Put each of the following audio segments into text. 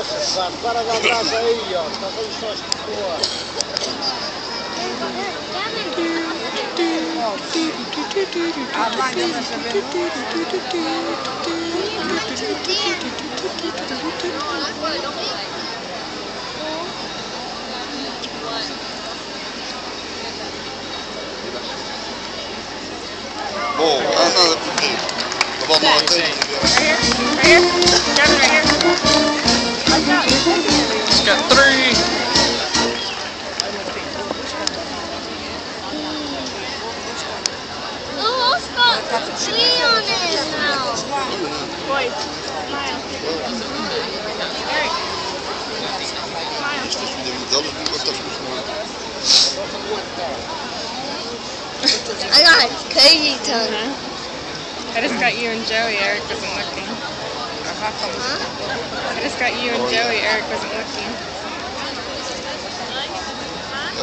Nossa, para dar abraço aí, ó. Tá vendo só as pessoas. Ah, vai, não é vai saber, não? Whoa, that's not a potato. About my thing. Right here, right here, Kevin, right here. It's got three on it now. Individualnie tylko też. I got a crazy tongue. I just got you and Joey. Eric wasn't looking. I just got you and Joey. Eric wasn't looking.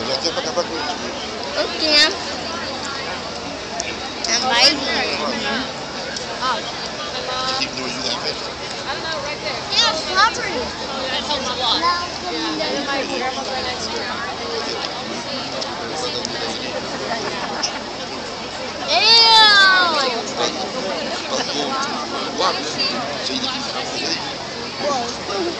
Ja chcę taka tak Okay. I'm biting. Keep doing you that best. Yeah, property. That helps a lot. Yeah, my grandma's right next to her. Ew! Ładnie.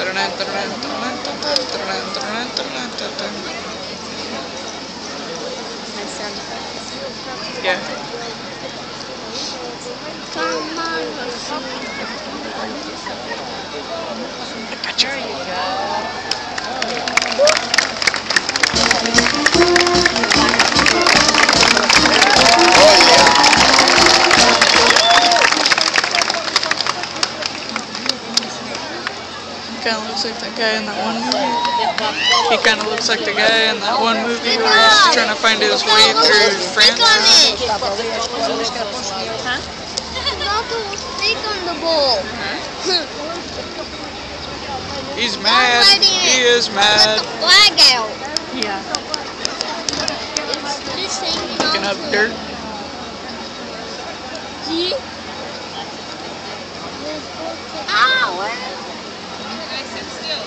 I like how my grandpa always Kind of looks like that guy in that one movie. He kind of looks like the guy in that one movie where he's trying to find his way through France. it. Not stick on the bowl. He's mad. He is Let mad. the flag out. Yeah. It's just hanging Picking on up to dirt. Come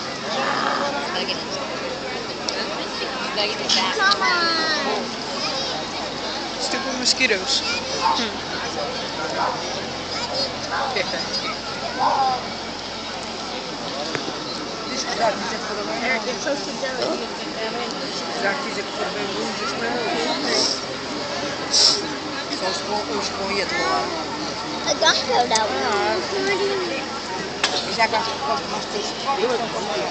on. Stupid mosquitoes. Praktisch voor mijn broertjes Zoals gewoon ons gewoon je gewoon. I got to that Jack was mastic. Heel erg mastic.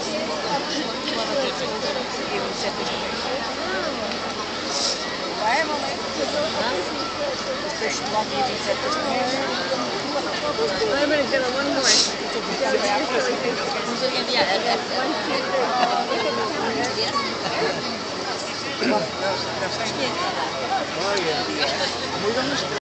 Wij man, ik. Dus man, je bent het dus meer. Wij ben ik er one more. Ja, dat is het. Ja,